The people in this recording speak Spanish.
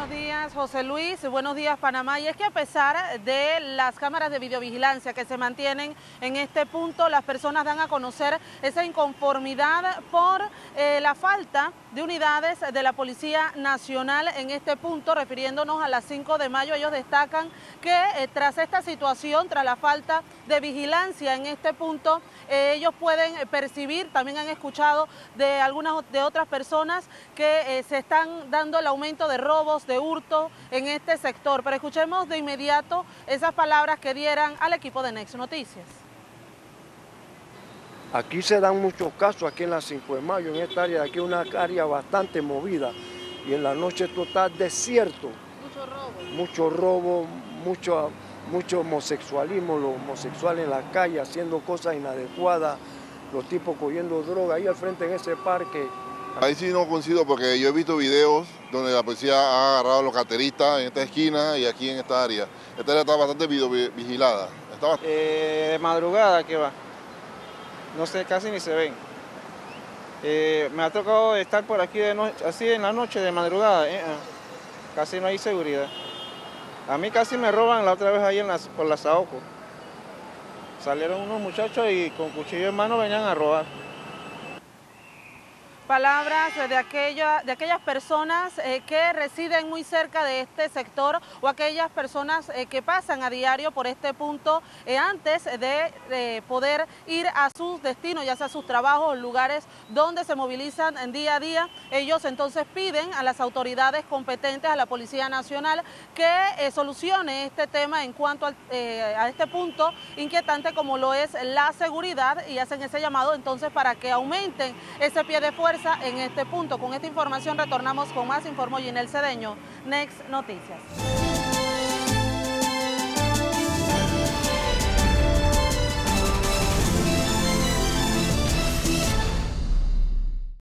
Buenos días, José Luis. Buenos días, Panamá. Y es que a pesar de las cámaras de videovigilancia que se mantienen en este punto, las personas dan a conocer esa inconformidad por eh, la falta de unidades de la Policía Nacional en este punto, refiriéndonos a las 5 de mayo. Ellos destacan que eh, tras esta situación, tras la falta de vigilancia en este punto, eh, ellos pueden percibir, también han escuchado de algunas de otras personas que se están dando el aumento de robos de hurto en este sector. Pero escuchemos de inmediato esas palabras que dieran al equipo de Nexo Noticias. Aquí se dan muchos casos, aquí en la 5 de mayo, en esta área, aquí es una área bastante movida y en la noche total desierto. Mucho robo. Mucho robo, mucho, mucho homosexualismo, los homosexuales en la calle haciendo cosas inadecuadas, los tipos cogiendo droga ahí al frente en ese parque Ahí sí no coincido porque yo he visto videos donde la policía ha agarrado a los carteristas en esta esquina y aquí en esta área. Esta área está bastante vigilada. Eh, de madrugada que va. No sé, casi ni se ven. Eh, me ha tocado estar por aquí de noche, así en la noche de madrugada. Eh, casi no hay seguridad. A mí casi me roban la otra vez ahí en por la Saoco. Salieron unos muchachos y con cuchillo en mano venían a robar palabras de, aquella, de aquellas personas eh, que residen muy cerca de este sector o aquellas personas eh, que pasan a diario por este punto eh, antes de poder ir a sus destinos, ya sea sus trabajos, lugares donde se movilizan en día a día. Ellos entonces piden a las autoridades competentes, a la Policía Nacional, que solucione este tema en cuanto a, a este punto inquietante como lo es la seguridad y hacen ese llamado entonces para que aumenten ese pie de fuerza en este punto. Con esta información retornamos con más, informó Ginel Cedeño, Next Noticias.